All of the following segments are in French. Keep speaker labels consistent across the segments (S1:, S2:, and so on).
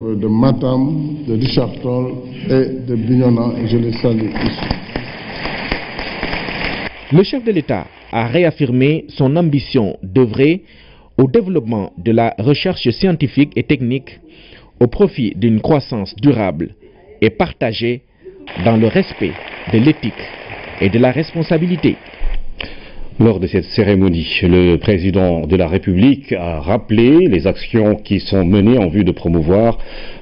S1: de Matam, de et de Bignona, je les salue.
S2: Le chef de l'État a réaffirmé son ambition d'œuvrer au développement de la recherche scientifique et technique au profit d'une croissance durable et partagée dans le respect de l'éthique et de la responsabilité.
S3: Lors de cette cérémonie, le président de la République a rappelé les actions qui sont menées en vue de promouvoir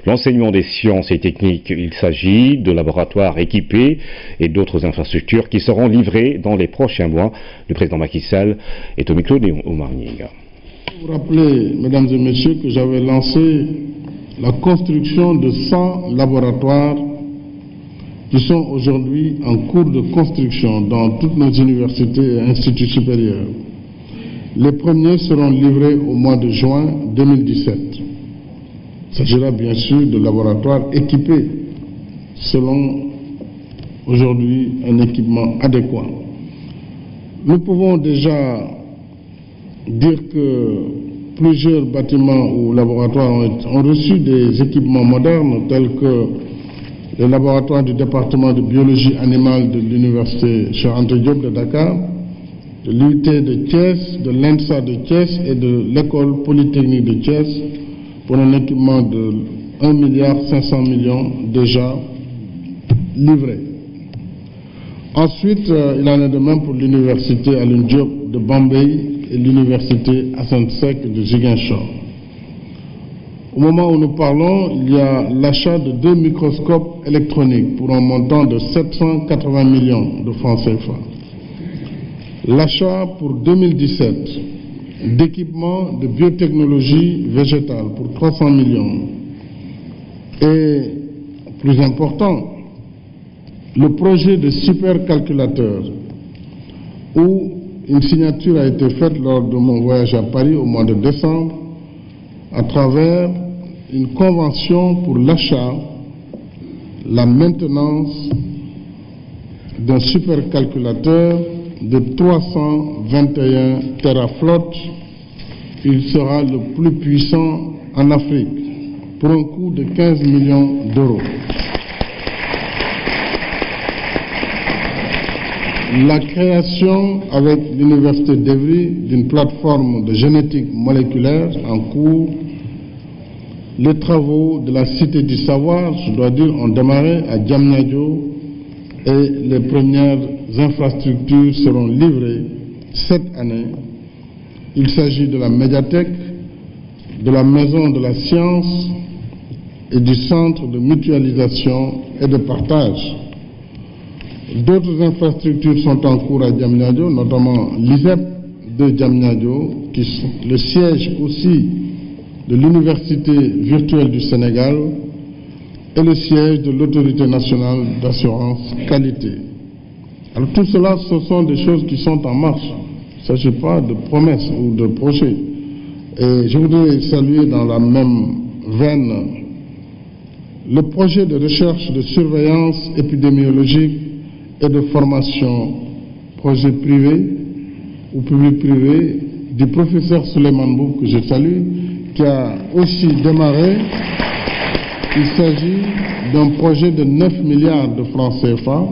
S3: l'enseignement des sciences et techniques. Il s'agit de laboratoires équipés et d'autres infrastructures qui seront livrées dans les prochains mois. Le président Macky Sall est au micro de.
S1: Vous rappelez, mesdames et messieurs, que j'avais lancé la construction de 100 laboratoires qui sont aujourd'hui en cours de construction dans toutes nos universités et instituts supérieurs. Les premiers seront livrés au mois de juin 2017. Il s'agira bien sûr de laboratoires équipés selon aujourd'hui un équipement adéquat. Nous pouvons déjà dire que plusieurs bâtiments ou laboratoires ont, reçu des équipements modernes tels que le laboratoire du département de biologie animale de l'université Charente Diop de Dakar, de l'UT de Thiès, de l'ENSA de Thiès et de l'école polytechnique de Thiès pour un équipement de 1 milliard 500 millions déjà livré. Ensuite, euh, il en est de même pour l'université Alun Diop de Bombay et l'université Hassan Sek de Ziguinchor. Au moment où nous parlons, il y a l'achat de deux microscopes électroniques pour un montant de 780 millions de francs CFA. L'achat pour 2017 d'équipements de biotechnologie végétale pour 300 millions. Et plus important, le projet de supercalculateur où une signature a été faite lors de mon voyage à Paris au mois de décembre à travers une convention pour l'achat, la maintenance d'un supercalculateur de 321 teraflottes. Il sera le plus puissant en Afrique pour un coût de 15 millions d'euros. La création avec l'Université d'Evry d'une plateforme de génétique moléculaire en cours les travaux de la Cité du Savoir, je dois dire, ont démarré à Djamnyadjo et les premières infrastructures seront livrées cette année. Il s'agit de la médiathèque, de la maison de la science et du centre de mutualisation et de partage. D'autres infrastructures sont en cours à Djamnyadjo, notamment l'ISEP de Djamnyadjo, qui est le siège aussi de l'Université virtuelle du Sénégal et le siège de l'Autorité nationale d'assurance qualité. Alors tout cela, ce sont des choses qui sont en marche. Il ne s'agit pas de promesses ou de projets. Et je voudrais saluer dans la même veine le projet de recherche de surveillance épidémiologique et de formation, projet privé ou public-privé du professeur Suleiman Boub, que je salue, qui a aussi démarré. Il s'agit d'un projet de 9 milliards de francs CFA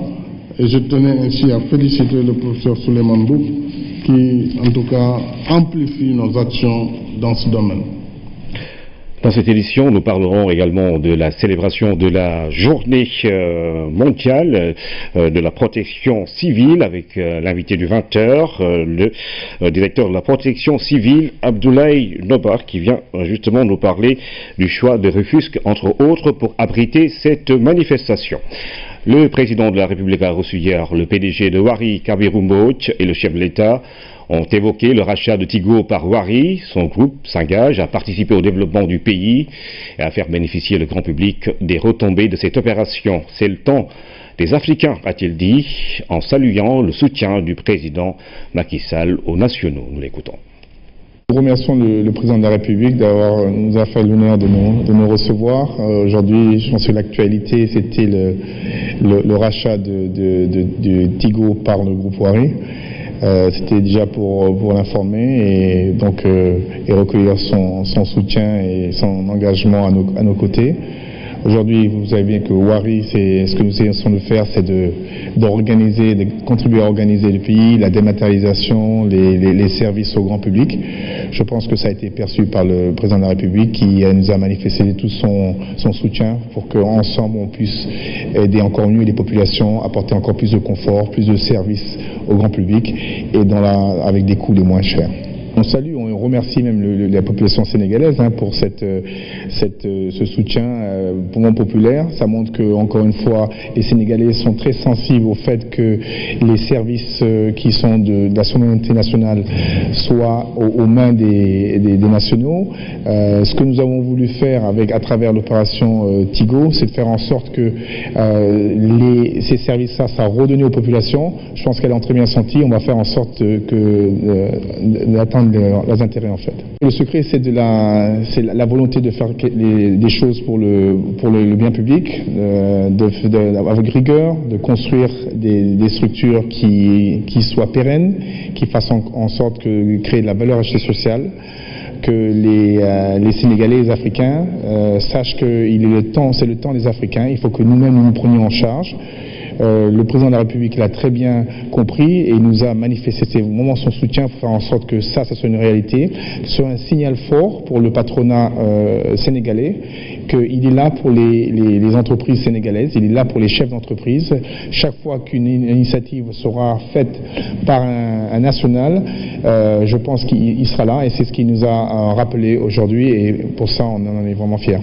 S1: et je tenais ainsi à féliciter le professeur Suleiman Bouk qui, en tout cas, amplifie nos actions dans ce domaine.
S3: Dans cette édition, nous parlerons également de la célébration de la journée euh, mondiale euh, de la protection civile avec euh, l'invité du 20h, le directeur de la protection civile, Abdoulaye Nobar, qui vient justement nous parler du choix de Rufusque, entre autres, pour abriter cette manifestation. Le président de la République a reçu hier le PDG de Wari Kabirumboch et le chef de l'État ont évoqué le rachat de Tigo par Wari. Son groupe s'engage à participer au développement du pays et à faire bénéficier le grand public des retombées de cette opération. C'est le temps des Africains, a-t-il dit, en saluant le soutien du président Macky Sall aux nationaux. Nous l'écoutons.
S4: Nous remercions le, président de la République d'avoir nous a fait l'honneur de nous, recevoir. Euh, aujourd'hui, je pense que l'actualité, c'était le, rachat de, Tigo par le groupe Wari. C'était déjà pour, pour l'informer et donc et recueillir son, son, soutien et son engagement à nos, à nos côtés. Aujourd'hui, vous savez bien que Wari, ce que nous essayons de faire, c'est d'organiser, de, contribuer à organiser le pays, la dématérialisation, les, services au grand public. Je pense que ça a été perçu par le président de la République qui nous a manifesté tout son, soutien pour qu'ensemble on puisse aider encore mieux les populations, apporter encore plus de confort, plus de services au grand public et dans la, avec des coûts les moins chers. On salue, remercie même la population sénégalaise hein, pour euh, euh, ce soutien euh, pour populaire. Ça montre que, encore une fois, les Sénégalais sont très sensibles au fait que les services qui sont de, la souveraineté nationale soient aux, mains des, nationaux. ce que nous avons voulu faire à travers l'opération Tigo, c'est de faire en sorte que ces services-là soient redonnés aux populations. Je pense qu'elle est très bien sentie. On va faire en sorte d'atteindre leurs intérêts en fait. Le secret, c'est de la, la volonté de faire des choses pour le, pour le, bien public, euh, avec rigueur, de construire des, structures qui, qui, soient pérennes, qui fassent en, sorte que créer de la valeur ajoutée sociale que les, euh, les, Sénégalais, les Africains euh, sachent que est le temps, c'est le temps des Africains. Il faut que nous-mêmes nous nous prenions en charge. Euh, le président de la République l'a très bien compris et nous a manifesté moments son soutien pour faire en sorte que ça, soit une réalité, soit un signal fort pour le patronat euh, sénégalais, qu'il est là pour les, entreprises sénégalaises, il est là pour les chefs d'entreprise. Chaque fois qu'une initiative sera faite par un, national, euh, je pense qu'il sera là et c'est ce qu'il nous a rappelé aujourd'hui et pour ça, on en est vraiment fiers.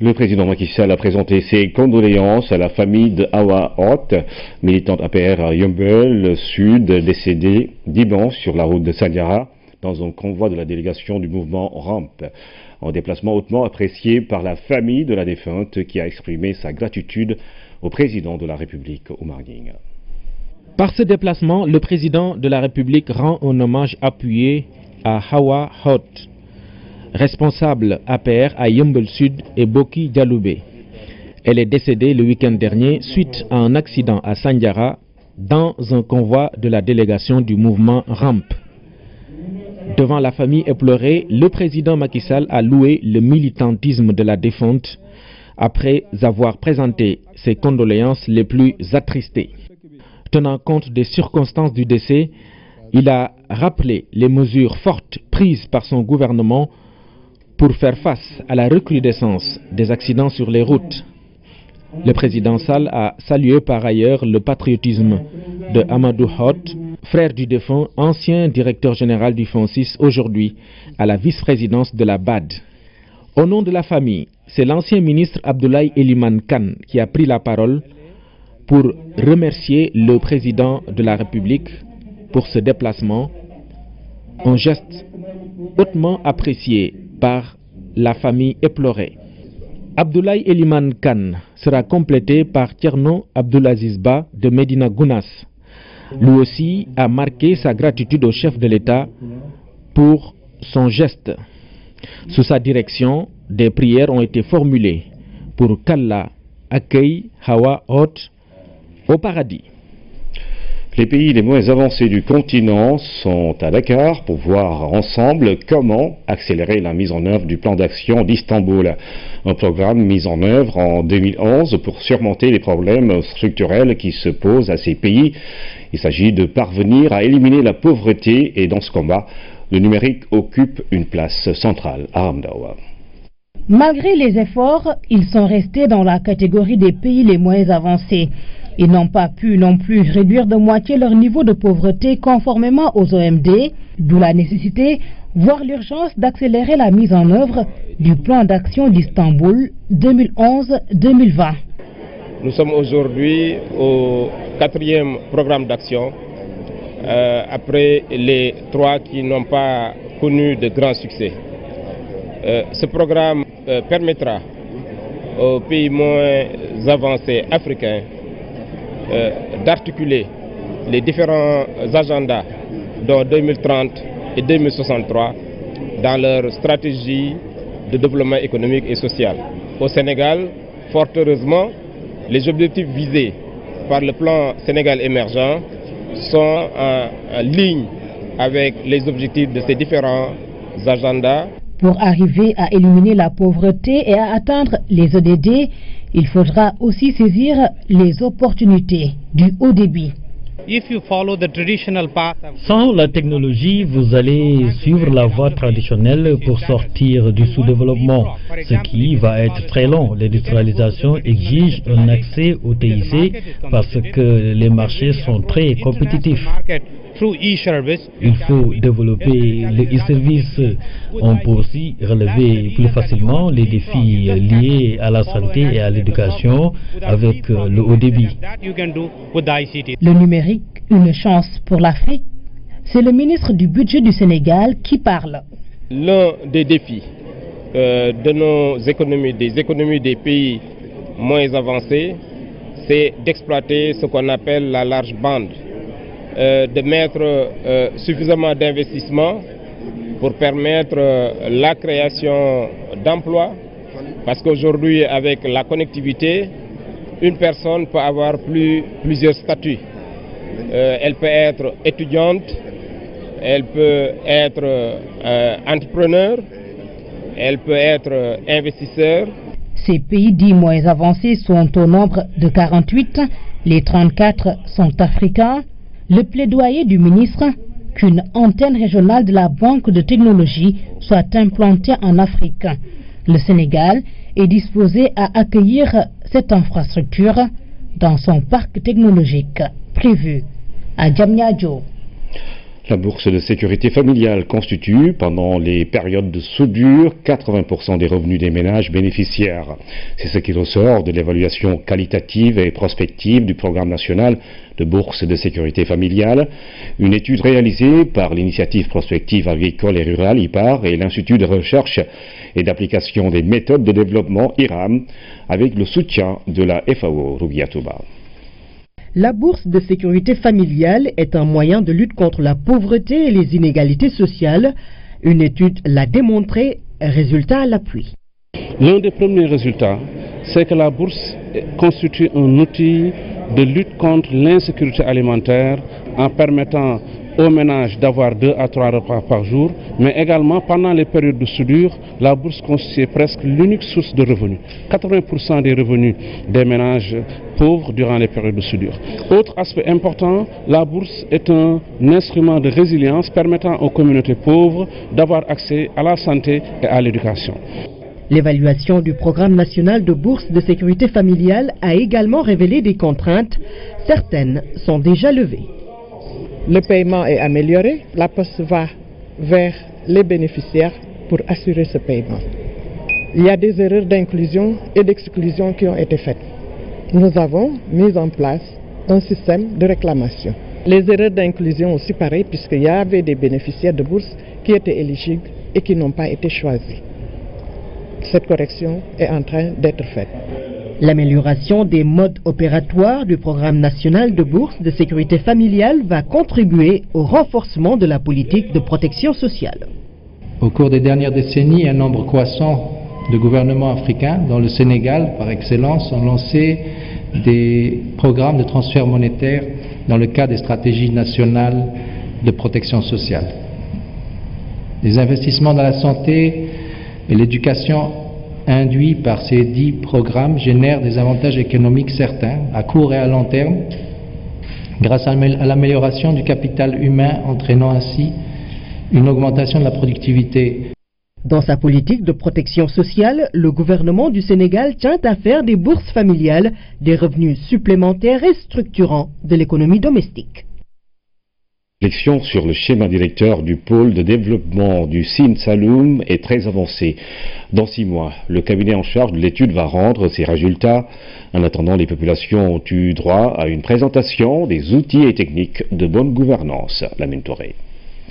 S3: Le président Macky Sall a présenté ses condoléances à la famille de Awa Hot, militante APR à Yumbel Sud, décédée dimanche sur la route de Sanyara dans un convoi de la délégation du mouvement RAMP. En déplacement hautement apprécié par la famille de la défunte qui a exprimé sa gratitude au président de la République, Omar Ning.
S2: Par ce déplacement, le président de la République rend un hommage appuyé à Hawa Hot, responsable APR à Yumbel Sud et Boki Dialoubé. Elle est décédée le week-end dernier suite à un accident à Sandiara dans un convoi de la délégation du mouvement RAMP. Devant la famille éplorée, le président Macky Sall a loué le militantisme de la défunte après avoir présenté ses condoléances les plus attristées. Tenant compte des circonstances du décès, il a rappelé les mesures fortes prises par son gouvernement pour faire face à la recrudescence des accidents sur les routes. Le président Sall a salué par ailleurs le patriotisme de Amadou Hot, frère du défunt, ancien directeur général du FONSIS, aujourd'hui à la vice-présidence de la BAD. Au nom de la famille, c'est l'ancien ministre Abdoulaye Eliman Khan qui a pris la parole pour remercier le président de la République pour ce déplacement, un geste hautement apprécié par la famille éplorée. Abdoulaye Eliman Khan sera complété par Tierno Abdulaziz Ba de Medina Gounas. Lui aussi a marqué sa gratitude au chef de l'État pour son geste. Sous sa direction, des prières ont été formulées pour qu'Allah accueille Hawa Hot au paradis.
S3: Les pays les moins avancés du continent sont à Dakar pour voir ensemble comment accélérer la mise en œuvre du plan d'action d'Istanbul, un programme mis en œuvre en 2011 pour surmonter les problèmes structurels qui se posent à ces pays. Il s'agit de parvenir à éliminer la pauvreté et dans ce combat, le numérique occupe une place centrale à Ramdawa.
S5: Malgré les efforts, ils sont restés dans la catégorie des pays les moins avancés. Ils n'ont pas pu non plus réduire de moitié leur niveau de pauvreté conformément aux OMD, d'où la nécessité, voire l'urgence d'accélérer la mise en œuvre du plan d'action d'Istanbul 2011-2020.
S6: Nous sommes aujourd'hui au quatrième programme d'action, euh, après les trois qui n'ont pas connu de grand succès. Euh, ce programme euh, permettra aux pays moins avancés africains euh, d'articuler les différents agendas dont 2030 et 2063 dans leur stratégie de développement économique et social. Au Sénégal, fort heureusement, les objectifs visés par le plan Sénégal émergent sont en, ligne avec les objectifs de ces différents agendas.
S5: Pour arriver à éliminer la pauvreté et à atteindre les ODD, il faudra aussi saisir les opportunités du haut débit.
S7: Sans la technologie, vous allez suivre la voie traditionnelle pour sortir du sous-développement, ce qui va être très long. L'industrialisation exige un accès au TIC parce que les marchés sont très compétitifs. Il faut développer les e-services. On peut aussi relever plus facilement les défis liés à la santé et à l'éducation avec le haut débit.
S5: Le numérique, une chance pour l'Afrique, c'est le ministre du budget du Sénégal qui parle.
S6: L'un des défis euh, de nos économies, des économies des pays moins avancés, c'est d'exploiter ce qu'on appelle la large bande euh, de mettre euh, suffisamment d'investissements pour permettre euh, la création d'emplois. Parce qu'aujourd'hui, avec la connectivité, une personne peut avoir plusieurs statuts. elle peut être étudiante, elle peut être entrepreneur, elle peut être investisseur.
S5: Ces pays dits moins avancés sont au nombre de 48, les 34 sont africains, le plaidoyer du ministre qu'une antenne régionale de la Banque de technologie soit implantée en Afrique. Le Sénégal est disposé à accueillir cette infrastructure dans son parc technologique prévu à Djamnyadjo.
S3: La bourse de sécurité familiale constitue, pendant les périodes de soudure, 80% des revenus des ménages bénéficiaires. C'est ce qui ressort de l'évaluation qualitative et prospective du programme national de bourse de sécurité familiale, une étude réalisée par l'initiative prospective agricole et rurale IPAR et l'Institut de recherche et d'application des méthodes de développement IRAM avec le soutien de la FAO Rubiatouba.
S8: La bourse de sécurité familiale est un moyen de lutte contre la pauvreté et les inégalités sociales. Une étude l'a démontré, résultat à l'appui.
S9: L'un des premiers résultats, c'est que la bourse constitue un outil de lutte contre l'insécurité alimentaire en permettant aux ménages d'avoir deux à trois repas par jour, mais également pendant les périodes de soudure, la bourse constitue presque l'unique source de revenus. 80% des revenus des ménages pauvres durant les périodes de soudure. Autre aspect important, la bourse est un instrument de résilience permettant aux communautés pauvres d'avoir accès à la santé et à l'éducation.
S8: L'évaluation du programme national de bourse de sécurité familiale a également révélé des contraintes. Certaines sont déjà levées
S10: le paiement est amélioré, la poste va vers les bénéficiaires pour assurer ce paiement. Il y a des erreurs d'inclusion et d'exclusion qui ont été faites. Nous avons mis en place un système de réclamation. Les erreurs d'inclusion aussi pareil puisqu'il y avait des bénéficiaires de bourse qui étaient éligibles et qui n'ont pas été choisis. Cette correction est en train d'être faite.
S8: L'amélioration des modes opératoires du programme national de bourse de sécurité familiale va contribuer au renforcement de la politique de protection sociale.
S11: Au cours des dernières décennies, un nombre croissant de gouvernements africains, dont le Sénégal par excellence, ont lancé des programmes de transfert monétaire dans le cadre des stratégies nationales de protection sociale. Les investissements dans la santé et l'éducation induits par ces dix programmes génèrent des avantages économiques certains, à court et à long terme, grâce à l'amélioration du capital humain, entraînant ainsi une augmentation de la productivité.
S8: Dans sa politique de protection sociale, le gouvernement du Sénégal tient à faire des bourses familiales des revenus supplémentaires et structurants de l'économie domestique.
S3: L'élection sur le schéma directeur du pôle de développement du Sin Saloum est très avancée. Dans six mois, le cabinet en charge de l'étude va rendre ses résultats. En attendant, les populations ont eu droit à une présentation des outils et techniques de bonne gouvernance. La.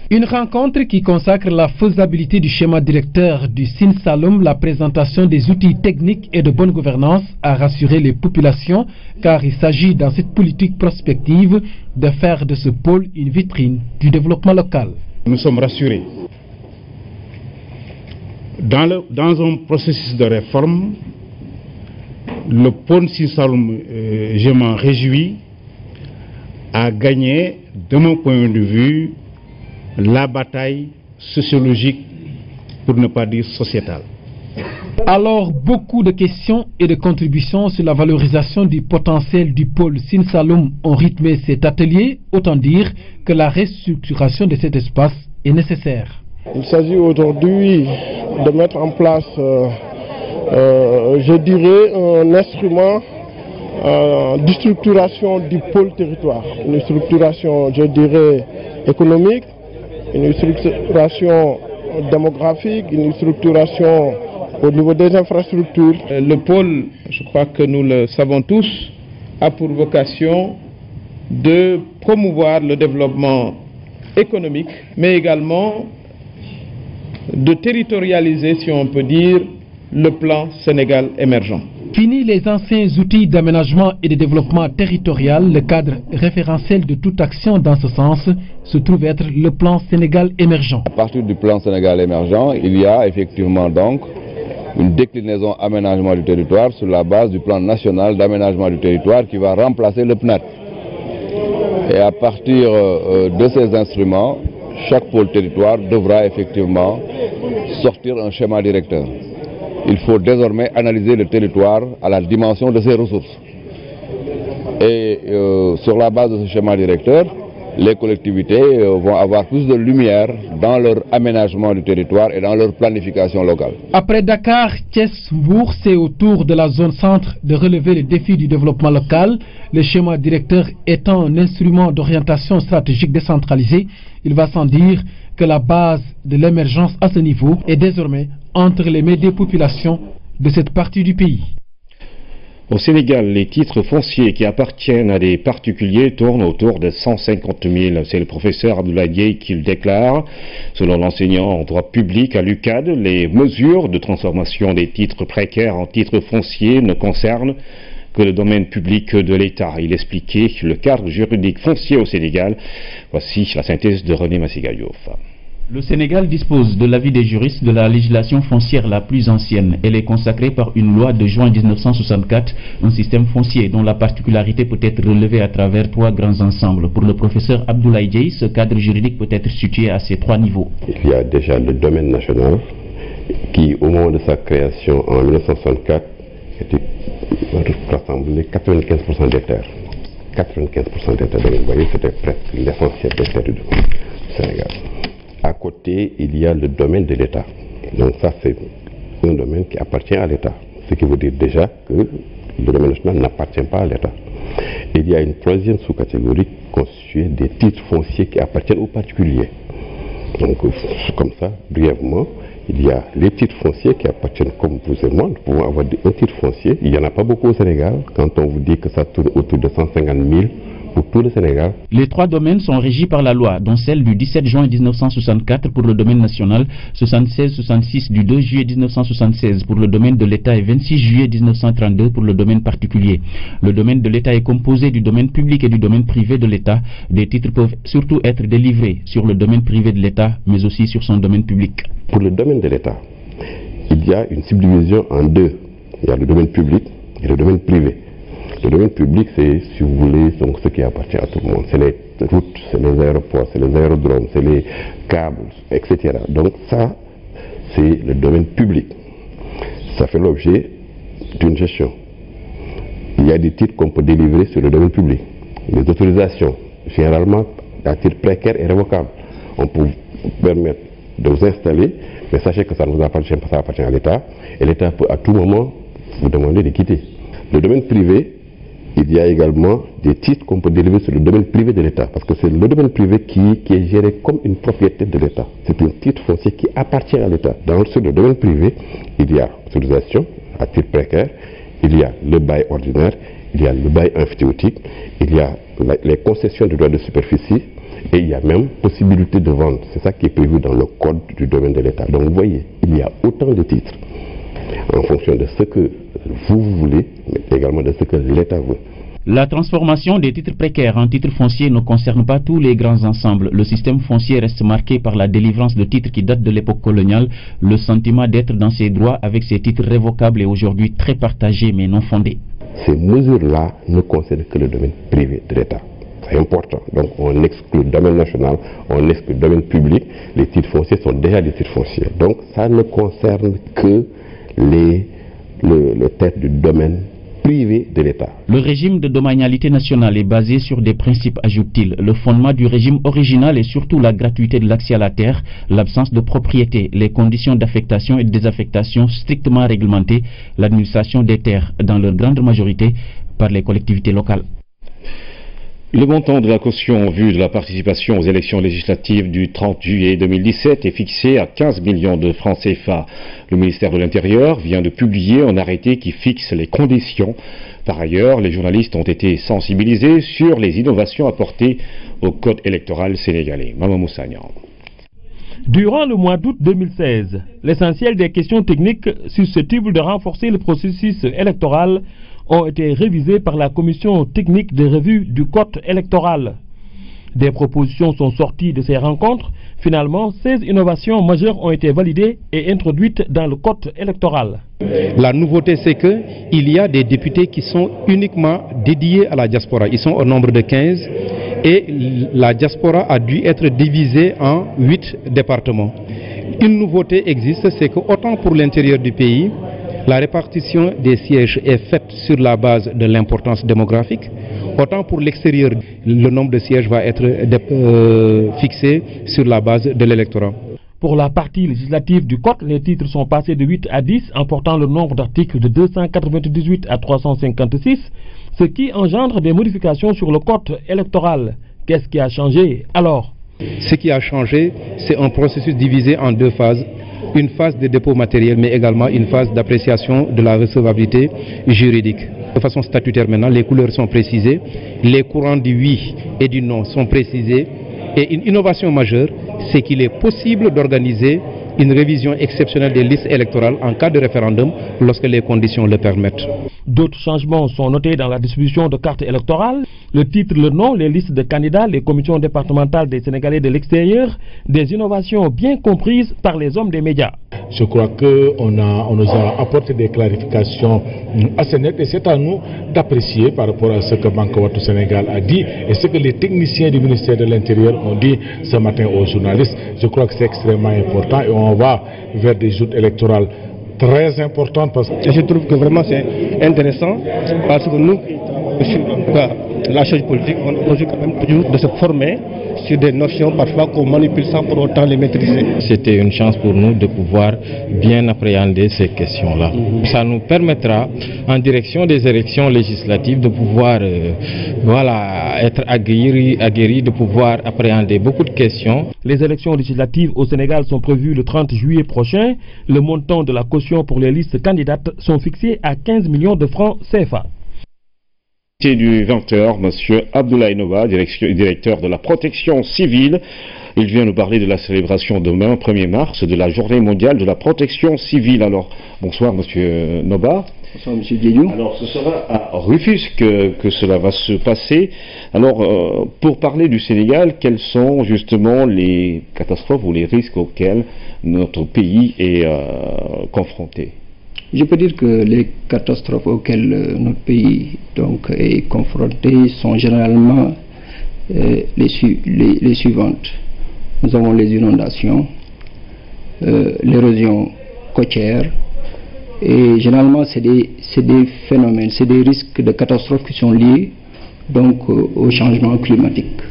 S12: Une rencontre qui consacre la faisabilité du schéma directeur du SIN Salom, la présentation des outils techniques et de bonne gouvernance a rassuré les populations car il s'agit dans cette politique prospective de faire de ce pôle une vitrine du développement local.
S1: Nous sommes rassurés. Dans, un processus de réforme, le pôle SIN Salom, euh, je m'en réjouis,
S13: a gagné, de mon point de vue, la bataille sociologique, pour ne pas dire sociétale.
S12: Alors, beaucoup de questions et de contributions sur la valorisation du potentiel du pôle Sinsaloum ont rythmé cet atelier, autant dire que la restructuration de cet espace est nécessaire.
S14: Il s'agit aujourd'hui de mettre en place, euh, euh, je dirais, un instrument euh, de structuration du pôle territoire. Une structuration, je dirais, économique, une structuration démographique, une structuration au niveau des infrastructures.
S15: Le pôle, je crois que nous le savons tous, a pour vocation de promouvoir le développement économique, mais également de territorialiser, si on peut dire, le plan Sénégal émergent.
S12: Fini les anciens outils d'aménagement et de développement territorial, le cadre référentiel de toute action dans ce sens se trouve être le plan Sénégal émergent.
S16: À partir du plan Sénégal émergent, il y a effectivement donc une déclinaison aménagement du territoire sur la base du plan national d'aménagement du territoire qui va remplacer le PNAT. Et à partir euh, de ces instruments, chaque pôle territoire devra effectivement sortir un schéma directeur. Il faut désormais analyser le territoire à la dimension de ses ressources. Et euh, sur la base de ce schéma directeur, les collectivités euh, vont avoir plus de lumière dans leur aménagement du territoire et dans leur planification locale.
S12: Après Dakar, Thiès-Bourg, c'est au tour de la zone centre de relever les défis du développement local. Le schéma directeur étant un instrument d'orientation stratégique décentralisé, il va sans dire que la base de l'émergence à ce niveau est désormais entre les mains des populations de cette partie du pays.
S3: Au Sénégal, les titres fonciers qui appartiennent à des particuliers tournent autour de 150 000. C'est le professeur Abdoulaye qui le déclare. Selon l'enseignant en droit public à l'UCAD, les mesures de transformation des titres précaires en titres fonciers ne concernent que le domaine public de l'État. Il expliquait le cadre juridique foncier au Sénégal. Voici la synthèse de René Massigayouf.
S17: Le Sénégal dispose de l'avis des juristes de la législation foncière la plus ancienne. Elle est consacrée par une loi de juin 1964, un système foncier dont la particularité peut être relevée à travers trois grands ensembles. Pour le professeur Abdoulaye Dieye, ce cadre juridique peut être situé à ces trois niveaux.
S18: Il y a déjà le domaine national qui, au moment de sa création en 1964, était rassemblé 95% des terres. 95% des terres. Vous voyez, c'était presque l'essentiel des terres du Sénégal. À côté, il y a le domaine de l'État. Donc ça, c'est un domaine qui appartient à l'État. Ce qui veut dire déjà que le domaine national n'appartient pas à l'État. Il y a une troisième sous-catégorie constituée des titres fonciers qui appartiennent aux particuliers. Donc, comme ça, brièvement, il y a les titres fonciers qui appartiennent comme vous et moi. Nous pouvons avoir un titre foncier. Il n'y en a pas beaucoup au Sénégal. Quand on vous dit que ça tourne autour de 150 000 pour tout le Sénégal.
S17: Les trois domaines sont régis par la loi, dont celle du 17 juin 1964 pour le domaine national, 76-66 du 2 juillet 1976 pour le domaine de l'État et 26 juillet 1932 pour le domaine particulier. Le domaine de l'État est composé du domaine public et du domaine privé de l'État. Des titres peuvent surtout être délivrés sur le domaine privé de l'État, mais aussi sur son domaine public.
S18: Pour le domaine de l'État, il y a une subdivision en deux. Il y a le domaine public et le domaine privé. Le domaine public, c'est, si vous voulez, donc ce qui appartient à tout le monde. C'est les routes, c'est les aéroports, c'est les aérodromes, c'est les câbles, etc. Donc ça, c'est le domaine public. Ça fait l'objet d'une gestion. Il y a des titres qu'on peut délivrer sur le domaine public. Les autorisations, généralement, à titre précaire et révocable. On peut vous permettre de vous installer, mais sachez que ça ne vous appartient pas, ça appartient à l'État. Et l'État peut à tout moment vous demander de quitter. Le domaine privé, il y a également des titres qu'on peut délivrer sur le domaine privé de l'État, parce que c'est le domaine privé qui, est géré comme une propriété de l'État. C'est un titre foncier qui appartient à l'État. Dans sur le domaine privé, il y a autorisation à titre précaire, il y a le bail ordinaire, il y a le bail amphithéotique, il y a les concessions de droits de superficie, et il y a même possibilité de vente. C'est ça qui est prévu dans le code du domaine de l'État. Donc vous voyez, il y a autant de titres en fonction de ce que vous, voulez, mais également de ce que l'État veut.
S17: La transformation des titres précaires en titres fonciers ne concerne pas tous les grands ensembles. Le système foncier reste marqué par la délivrance de titres qui datent de l'époque coloniale. Le sentiment d'être dans ses droits avec ces titres révocables est aujourd'hui très partagé mais non fondé.
S18: Ces mesures-là ne concernent que le domaine privé de l'État. C'est important. Donc on exclut le domaine national, on exclut le domaine public. Les titres fonciers sont déjà des titres fonciers. Donc ça ne concerne que les, de l'État.
S17: Le régime de domanialité nationale est basé sur des principes, ajoute-t-il. Le fondement du régime original est surtout la gratuité de l'accès à la terre, l'absence de propriété, les conditions d'affectation et de désaffectation strictement réglementées, l'administration des terres, dans leur grande majorité, par les collectivités locales.
S3: Le montant de la caution en vue de la participation aux élections législatives du 30 juillet 2017 est fixé à 15 millions de francs CFA. Le ministère de l'Intérieur vient de publier un arrêté qui fixe les conditions. Par ailleurs, les journalistes ont été sensibilisés sur les innovations apportées au code électoral sénégalais. Maman Moussagnan.
S5: Durant le mois d'août 2016, l'essentiel des questions techniques susceptibles de renforcer le processus électoral ont été révisés par la commission technique de revue du code électoral. Des propositions sont sorties de ces rencontres. Finalement, 16 innovations majeures ont été validées et introduites dans le code électoral.
S19: La nouveauté, c'est qu'il y a des députés qui sont uniquement dédiés à la diaspora. Ils sont au nombre de 15 et la diaspora a dû être divisée en 8 départements. Une nouveauté existe, c'est que autant pour l'intérieur du pays, la répartition des sièges est faite sur la base de l'importance démographique. Autant pour l'extérieur, le nombre de sièges va être euh, fixé sur la base de l'électorat.
S5: Pour la partie législative du Code, les titres sont passés de 8 à 10 en portant le nombre d'articles de 298 à 356, ce qui engendre des modifications sur le Code électoral. Qu'est-ce qui a changé alors?
S19: Ce qui a changé, c'est un processus divisé en deux phases une phase de dépôt matériel, mais également une phase d'appréciation de la recevabilité juridique. De façon statutaire maintenant, les couleurs sont précisées, les courants du oui et du non sont précisés, et une innovation majeure, c'est qu'il est possible d'organiser une révision exceptionnelle des listes électorales en cas de référendum lorsque les conditions le permettent.
S5: D'autres changements sont notés dans la distribution de cartes électorales. Le titre, le nom, les listes de candidats, les commissions départementales des Sénégalais de l'extérieur, des innovations bien comprises par les hommes des médias.
S20: Je crois qu'on on nous a apporté des clarifications assez nettes et c'est à nous d'apprécier par rapport à ce que Banque Ouattou Sénégal a dit et ce que les techniciens du ministère de l'Intérieur ont dit ce matin aux journalistes. Je crois que c'est extrêmement important et on va vers des joutes électorales très importantes. Parce.
S21: Je trouve que vraiment c'est intéressant parce que nous, la chose politique, on a quand même toujours de se former sur des notions parfois qu'on manipule sans pour autant les maîtriser.
S22: C'était une chance pour nous de pouvoir bien appréhender ces questions-là. Ça nous permettra, en direction des élections législatives, de pouvoir euh, voilà, être aguerris, aguerris, de pouvoir appréhender beaucoup de questions.
S5: Les élections législatives au Sénégal sont prévues le 30 juillet prochain. Le montant de la caution pour les listes candidates sont fixés à 15 millions de francs CFA
S3: du 20h, M. Abdoulaye Nova, directeur de la protection civile. Il vient nous parler de la célébration demain, 1er mars, de la journée mondiale de la protection civile. Alors, bonsoir M. Noba.
S23: Bonsoir M. Guillaume.
S3: Alors, ce sera à Rufus que, que cela va se passer. Alors, euh, pour parler du Sénégal, quels sont justement les catastrophes ou les risques auxquels notre pays est euh, confronté?
S23: Je peux dire que les catastrophes auxquelles euh, notre pays donc, est confronté sont généralement euh, les, suivantes. Nous avons les inondations, euh, l'érosion côtière, et généralement c'est des, des, phénomènes, c'est des risques de catastrophes qui sont liés donc, au changement climatique.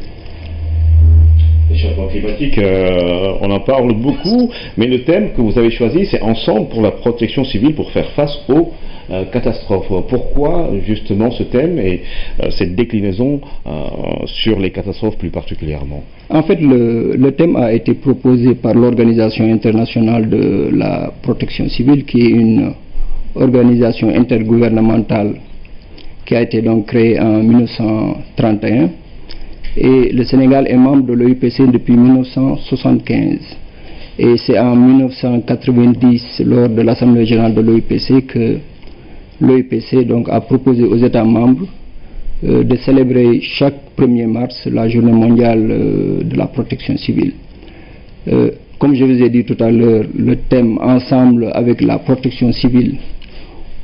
S3: Les changements climatiques, euh, on en parle beaucoup, mais le thème que vous avez choisi, c'est Ensemble pour la protection civile pour faire face aux euh, catastrophes. Pourquoi justement ce thème et euh, cette déclinaison sur les catastrophes plus particulièrement?
S23: En fait, le, le, thème a été proposé par l'Organisation internationale de la protection civile, qui est une organisation intergouvernementale qui a été donc créée en 1931 et le Sénégal est membre de l'OIPC depuis 1975. Et c'est en 1990, lors de l'Assemblée générale de l'OIPC, que l'OIPC a proposé aux États membres euh, de célébrer chaque 1er mars la journée mondiale euh, de la protection civile. Euh, comme je vous ai dit tout à l'heure, le thème ensemble avec la protection civile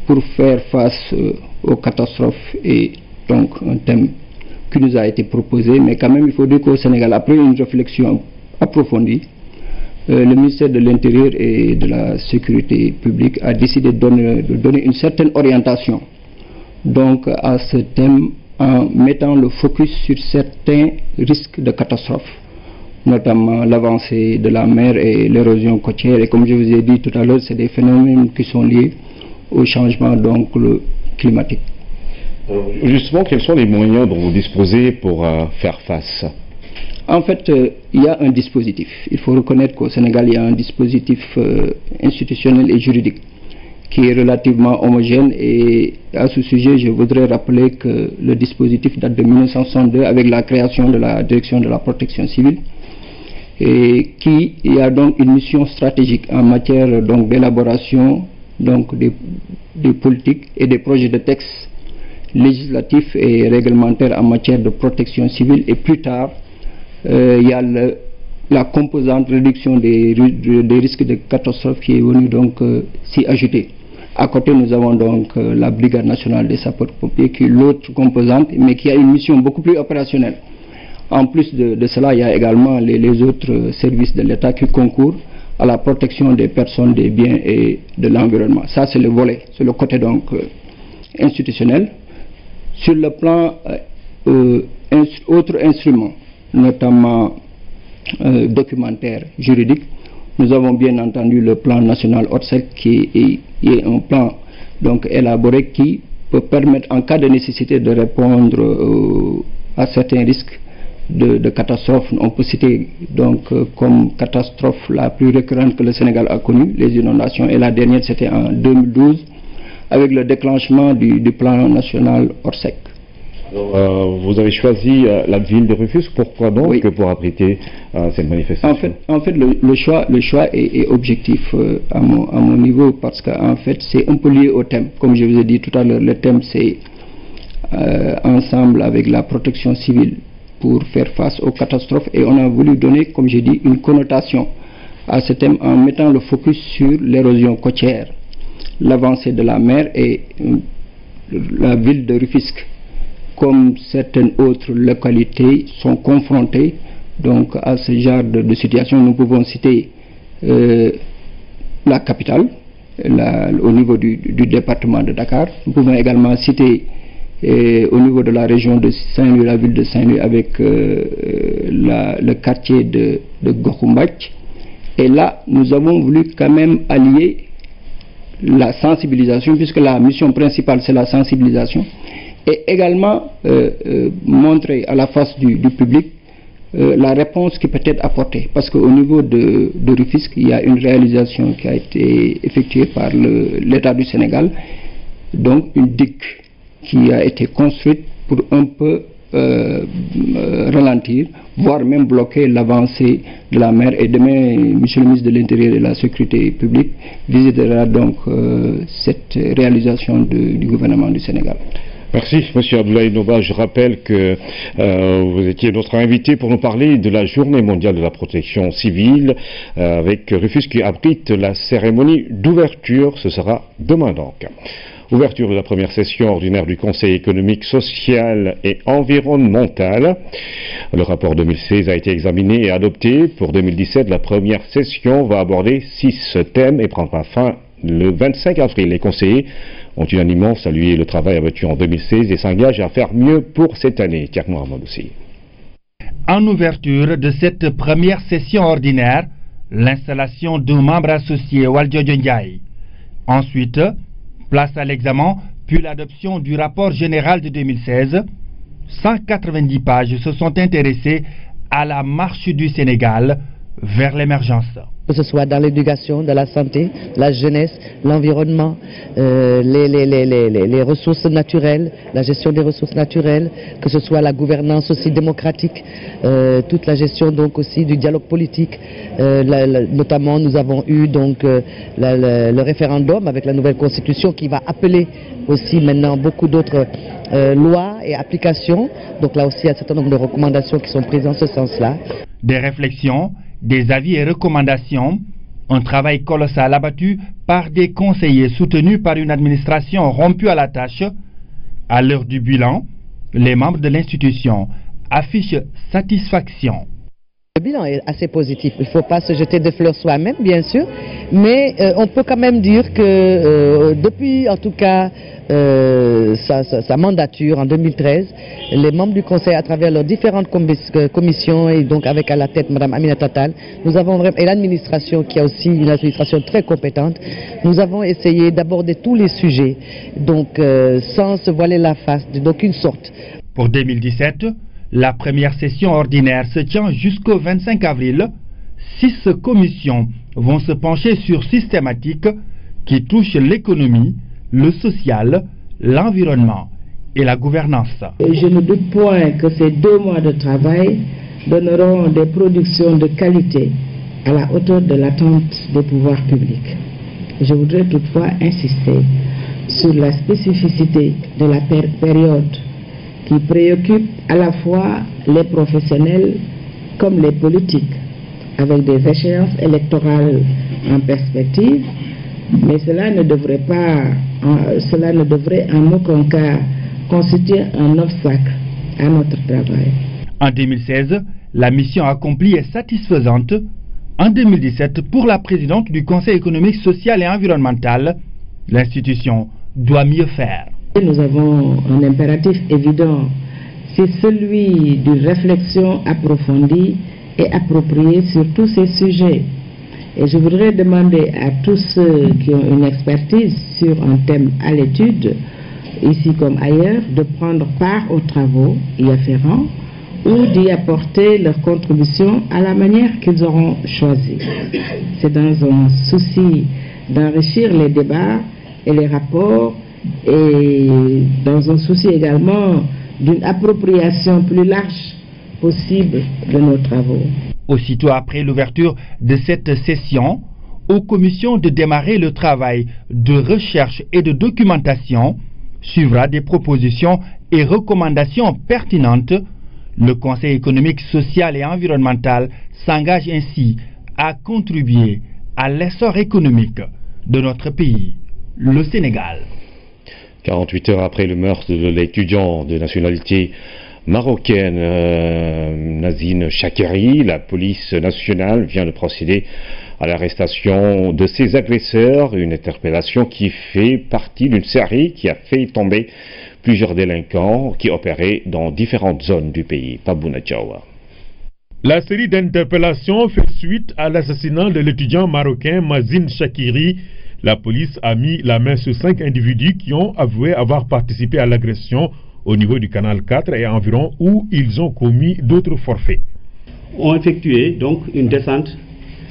S23: pour faire face aux catastrophes est donc un thème qui nous a été proposé, mais quand même il faut dire qu'au Sénégal, après une réflexion approfondie, euh, le ministère de l'Intérieur et de la Sécurité publique a décidé de donner, une certaine orientation donc, à ce thème en mettant le focus sur certains risques de catastrophe, notamment l'avancée de la mer et l'érosion côtière. Et comme je vous ai dit tout à l'heure, c'est des phénomènes qui sont liés au changement donc, climatique.
S3: Justement, quels sont les moyens dont vous disposez pour euh, faire face?
S23: En fait, euh, il y a un dispositif. Il faut reconnaître qu'au Sénégal, il y a un dispositif euh, institutionnel et juridique qui est relativement homogène et à ce sujet, je voudrais rappeler que le dispositif date de 1962 avec la création de la direction de la protection civile et qui a donc une mission stratégique en matière d'élaboration des, politiques et des projets de textes législatifs et réglementaires en matière de protection civile et plus tard euh, il y a la composante réduction des, risques de catastrophe qui est venue donc euh, s'y ajouter. À côté, nous avons donc euh, la Brigade nationale des sapeurs-pompiers qui est l'autre composante, mais qui a une mission beaucoup plus opérationnelle. En plus de, cela, il y a également les, les autres services de l'État qui concourent à la protection des personnes, des biens et de l'environnement. Ça, c'est le volet, c'est le côté donc institutionnel. Sur le plan euh, ins autres instruments, notamment euh, documentaire, juridique, nous avons bien entendu le plan national ORSEC qui est, un plan donc élaboré qui peut permettre en cas de nécessité de répondre euh, à certains risques de, de catastrophes. On peut citer donc euh, comme catastrophe la plus récurrente que le Sénégal a connue, les inondations, et la dernière c'était en 2012 avec le déclenchement du, du plan national ORSEC.
S3: Euh, vous avez choisi euh, la ville de Rufus, pourquoi donc oui. pour abriter euh, cette manifestation?
S23: En fait, en fait le, le choix, le choix est, est objectif euh, à, mon, à, mon, niveau parce qu'en fait c'est un peu lié au thème. Comme je vous ai dit tout à l'heure, le thème c'est ensemble avec la protection civile pour faire face aux catastrophes et on a voulu donner, comme j'ai dit, une connotation à ce thème en mettant le focus sur l'érosion côtière, l'avancée de la mer et la ville de Rufisque comme certaines autres localités sont confrontées donc à ce genre de, situation. Nous pouvons citer euh, la capitale au niveau du, département de Dakar. Nous pouvons également citer euh, au niveau de la région de Saint-Louis, la ville de Saint-Louis avec euh, le quartier de, de Gokumbach. Et là, nous avons voulu quand même allier la sensibilisation, puisque la mission principale c'est la sensibilisation, et également euh, euh, montrer à la face du, public euh, la réponse qui peut être apportée. Parce qu'au niveau de, de il y a une réalisation qui a été effectuée par l'État du Sénégal, donc une digue qui a été construite pour un peu ralentir, voire même bloquer l'avancée de la mer. Et demain, Monsieur le ministre de l'Intérieur et de la Sécurité publique visitera donc cette réalisation du gouvernement du Sénégal.
S3: Merci, Monsieur Abdoulaye Noba. Je rappelle que euh, vous étiez notre invité pour nous parler de la Journée mondiale de la protection civile euh, avec Rufus qui abrite la cérémonie d'ouverture. Ce sera demain donc. Ouverture de la première session ordinaire du Conseil économique, social et environnemental. Le rapport 2016 a été examiné et adopté. Pour 2017, la première session va aborder six thèmes et prendra fin le 25 avril. Les conseillers ont unanimement salué le travail abattu en 2016 et s'engagent à faire mieux pour cette année. Tiens-moi aussi.
S24: En ouverture de cette première session ordinaire, l'installation d'un membre associé Ndiaye. Ensuite, place à l'examen, puis l'adoption du rapport général de 2016. 190 pages se sont intéressées à la marche du Sénégal vers l'émergence
S25: que ce soit dans l'éducation, dans la santé, la jeunesse, l'environnement, euh, les, les, les, les, ressources naturelles, la gestion des ressources naturelles, que ce soit la gouvernance aussi démocratique, euh, toute la gestion donc aussi du dialogue politique. Euh, la, la, notamment, nous avons eu donc la, le référendum avec la nouvelle constitution qui va appeler aussi maintenant beaucoup d'autres lois et applications. Donc là aussi, il y a un certain nombre de recommandations qui sont prises en ce sens-là.
S24: Des réflexions des avis et recommandations, un travail colossal abattu par des conseillers soutenus par une administration rompue à la tâche. À l'heure du bilan, les membres de l'institution affichent satisfaction.
S25: Bilan est assez positif. Il ne faut pas se jeter de fleurs soi-même, bien sûr, mais euh, on peut quand même dire que euh, depuis, en tout cas, euh, sa, mandature en 2013, les membres du Conseil, à travers leurs différentes commis- commissions, et donc avec à la tête Mme Amina Tatal, nous avons vraiment, et l'administration qui a aussi une administration très compétente, nous avons essayé d'aborder tous les sujets, donc sans se voiler la face d'aucune sorte.
S24: Pour 2017, la première session ordinaire se tient jusqu'au 25 avril. Six commissions vont se pencher sur six thématiques qui touchent l'économie, le social, l'environnement et la gouvernance.
S26: Je ne doute point que ces deux mois de travail donneront des productions de qualité à la hauteur de l'attente des pouvoirs publics. Je voudrais toutefois insister sur la spécificité de la pér- période qui préoccupe à la fois les professionnels comme les politiques, avec des échéances électorales en perspective, mais cela ne devrait pas, cela ne devrait en aucun cas constituer un obstacle à notre travail.
S24: En 2016, la mission accomplie est satisfaisante. En 2017, pour la présidente du Conseil économique, social et environnemental, l'institution doit mieux faire.
S26: Nous avons un impératif évident, c'est celui d'une réflexion approfondie et appropriée sur tous ces sujets. Et je voudrais demander à tous ceux qui ont une expertise sur un thème à l'étude, ici comme ailleurs, de prendre part aux travaux y afférents ou d'y apporter leur contribution à la manière qu'ils auront choisi. C'est dans un souci d'enrichir les débats et les rapports et dans un souci également d'une appropriation plus large possible de nos travaux.
S24: Aussitôt après l'ouverture de cette session, aux commissions de démarrer le travail de recherche et de documentation, suivra des propositions et recommandations pertinentes. Le Conseil économique, social et environnemental s'engage ainsi à contribuer à l'essor économique de notre pays, le Sénégal.
S3: 48 heures après le meurtre de l'étudiant de nationalité marocaine euh, Nazine Chakeri, la police nationale vient de procéder à l'arrestation de ses agresseurs, une interpellation qui fait partie d'une série qui a fait tomber plusieurs délinquants qui opéraient dans différentes zones du pays. Pabouna.
S27: La série d'interpellations fait suite à l'assassinat de l'étudiant marocain Mazine Chakiri. La police a mis la main sur cinq individus qui ont avoué avoir participé à l'agression au niveau du canal 4 et environ où ils ont commis d'autres forfaits.
S28: ont effectué donc une descente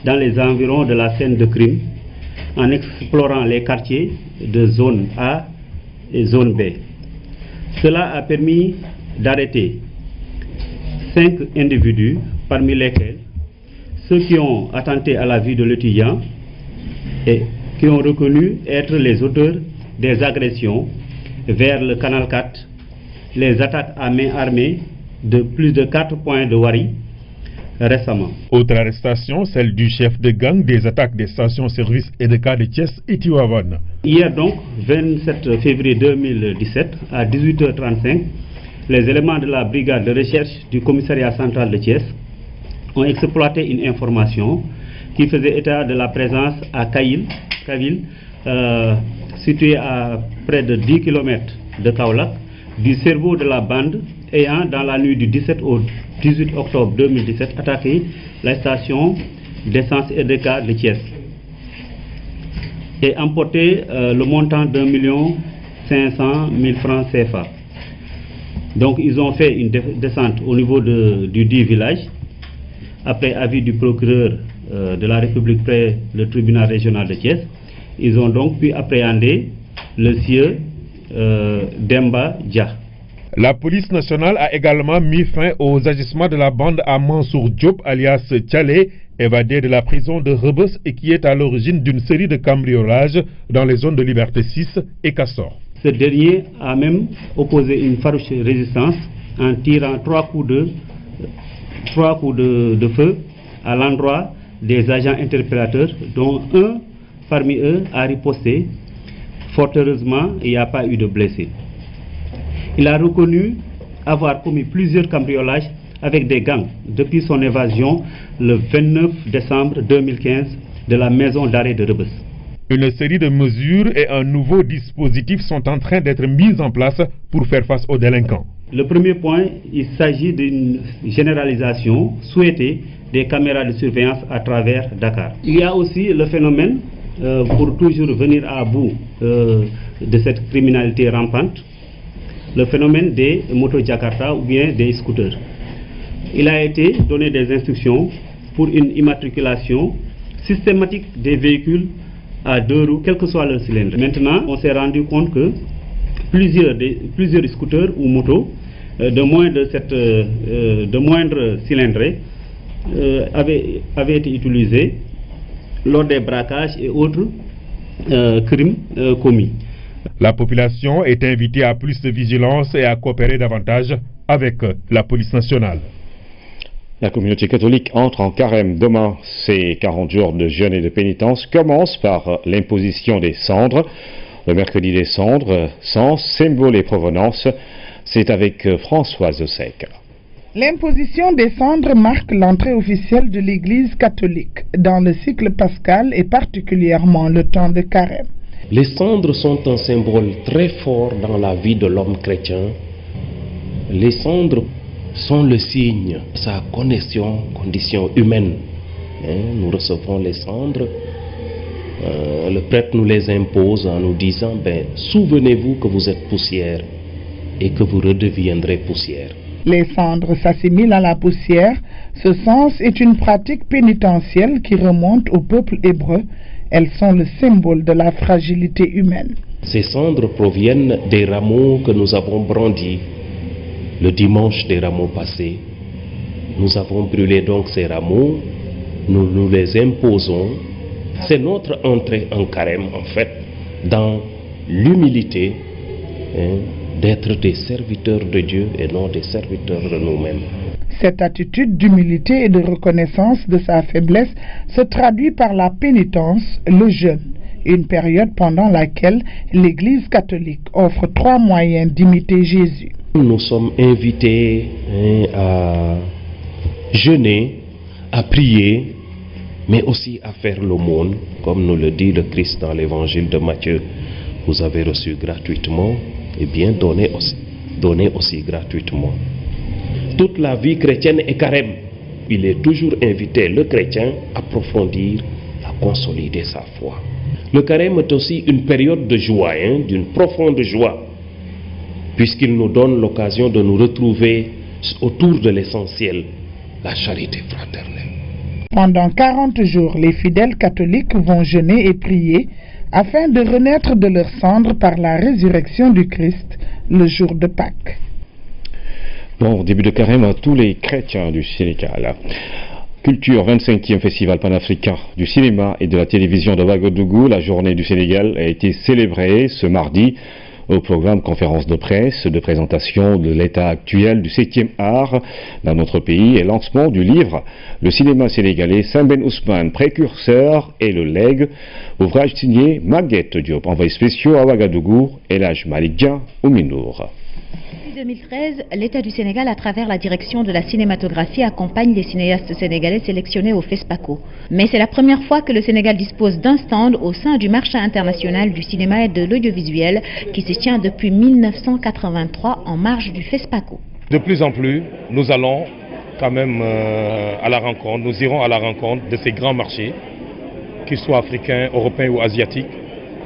S28: dans les environs de la scène de crime en explorant les quartiers de zone A et zone B. Cela a permis d'arrêter cinq individus, parmi lesquels ceux qui ont attenté à la vie de l'étudiant et qui ont reconnu être les auteurs des agressions vers le canal 4, les attaques à main armée de plus de 4 points de Wari récemment.
S27: Autre arrestation, celle du chef de gang des attaques des stations-service et de cas de Thiès et Tiwavan.
S28: Hier donc, 27 février 2017, à 18h35, les éléments de la brigade de recherche du commissariat central de Thiès ont exploité une information qui faisait état de la présence à Kavil, euh, situé à près de 10 km de Kaolack, du cerveau de la bande ayant, dans la nuit du 17 au 18 octobre 2017, attaqué la station d'essence et de cas de Thiès et emporté euh, le montant d'un million cinq cent mille francs CFA. Donc ils ont fait une descente au niveau du dit village, après avis du procureur euh, de la République près le tribunal régional de Thiès. Ils ont donc pu appréhender le sieur euh, Demba Dia.
S27: La police nationale a également mis fin aux agissements de la bande à Mansour Diop alias Tchalé, évadé de la prison de Rebus et qui est à l'origine d'une série de cambriolages dans les zones de Liberté 6 et Cassor.
S28: Ce dernier a même opposé une farouche résistance en tirant trois coups de, trois coups de, de feu à l'endroit des agents interpellateurs, dont un parmi eux a riposté. Fort heureusement, il n'y a pas eu de blessés. Il a reconnu avoir commis plusieurs cambriolages avec des gangs depuis son évasion le 29 décembre 2015 de la maison d'arrêt de Rebus.
S27: Une série de mesures et un nouveau dispositif sont en train d'être mis en place pour faire face aux délinquants.
S28: Le premier point, il s'agit d'une généralisation souhaitée des caméras de surveillance à travers Dakar. Il y a aussi le phénomène, euh, pour toujours venir à bout euh, de cette criminalité rampante, le phénomène des motos Jakarta ou bien des scooters. Il a été donné des instructions pour une immatriculation systématique des véhicules à deux roues, quel que soit leur cylindre. Maintenant, on s'est rendu compte que plusieurs, scooters ou motos euh, de, moins de, de moindre cylindrée euh, avaient, avaient, été utilisés lors des braquages et autres crimes commis.
S27: La population est invitée à plus de vigilance et à coopérer davantage avec la police nationale.
S3: La communauté catholique entre en carême demain. Ces 40 jours de jeûne et de pénitence commencent par l'imposition des cendres. Le mercredi des cendres, sens, symbole et provenance, c'est avec Françoise Sec.
S29: L'imposition des cendres marque l'entrée officielle de l'Église catholique dans le cycle pascal et particulièrement le temps de carême.
S30: Les cendres sont un symbole très fort dans la vie de l'homme chrétien. Les cendres sont le signe de sa condition, condition humaine. Hein, nous recevons les cendres, euh, le prêtre nous les impose en nous disant, ben, souvenez-vous que vous êtes poussière et que vous redeviendrez poussière.
S29: Les cendres s'assimilent à la poussière. Ce sens est une pratique pénitentielle qui remonte au peuple hébreu. Elles sont le symbole de la fragilité humaine.
S30: Ces cendres proviennent des rameaux que nous avons brandis le dimanche des rameaux passés. Nous avons brûlé donc ces rameaux, nous nous les imposons. C'est notre entrée en carême, en fait, dans l'humilité hein, d'être des serviteurs de Dieu et non des serviteurs de nous-mêmes.
S29: Cette attitude d'humilité et de reconnaissance de sa faiblesse se traduit par la pénitence, le jeûne, une période pendant laquelle l'Église catholique offre trois moyens d'imiter Jésus.
S30: Nous sommes invités hein, à jeûner, à prier, mais aussi à faire l'aumône, comme nous le dit le Christ dans l'évangile de Matthieu. Vous avez reçu gratuitement, bien donnez aussi, aussi gratuitement. Toute la vie chrétienne est carême. Il est toujours invité, le chrétien, à approfondir, à consolider sa foi. Le carême est aussi une période de joie, hein, d'une profonde joie puisqu'il nous donne l'occasion de nous retrouver autour de l'essentiel, la charité fraternelle.
S29: Pendant 40 jours, les fidèles catholiques vont jeûner et prier afin de renaître de leurs cendres par la résurrection du Christ le jour de Pâques.
S3: Bon, début de carême à tous les chrétiens du Sénégal. Culture, 25e Festival panafricain du cinéma et de la télévision de Ouagadougou, la journée du Sénégal a été célébrée ce mardi au programme conférence de presse de présentation de l'état actuel du 7e art dans notre pays et lancement du livre Le cinéma sénégalais Saint-Ben Ousmane, précurseur et le legs, ouvrage signé Maguette Diop, envoyé spéciaux à Ouagadougou et l'âge Malikdien au Minour.
S31: Depuis 2013, l'État du Sénégal, à travers la direction de la cinématographie, accompagne les cinéastes sénégalais sélectionnés au FESPACO. Mais c'est la première fois que le Sénégal dispose d'un stand au sein du marché international du cinéma et de l'audiovisuel qui tient depuis 1983 en marge du FESPACO.
S32: De plus en plus, nous allons quand même euh, à la rencontre, nous irons à la rencontre de ces grands marchés, qu'ils soient africains, européens ou asiatiques,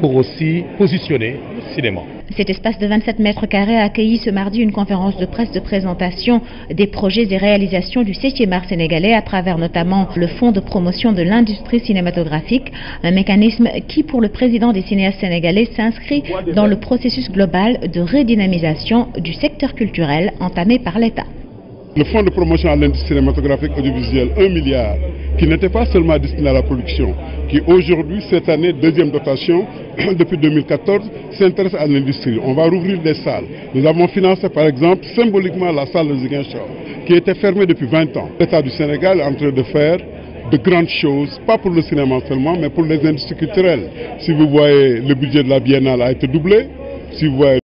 S32: pour aussi positionner cinéma.
S31: Cet espace de 27 mètres carrés a accueilli ce mardi une conférence de presse de présentation des projets et réalisations du 7e art sénégalais à travers notamment le Fonds de promotion de l'industrie cinématographique, un mécanisme qui pour le président des cinéastes sénégalais s'inscrit dans le processus global de redynamisation du secteur culturel entamé par l'État.
S33: Le fonds de promotion à l'industrie cinématographique audiovisuelle, 1 milliard, qui n'était pas seulement destiné à la production, qui aujourd'hui, cette année, deuxième dotation, depuis 2014, s'intéresse à l'industrie. On va rouvrir des salles. Nous avons financé par exemple symboliquement la salle de Ziguinchor, qui était fermée depuis 20 ans. L'État du Sénégal est en train de faire de grandes choses, pas pour le cinéma seulement, mais pour les industries culturelles. Si vous voyez, le budget de la biennale a été doublé. Si vous voyez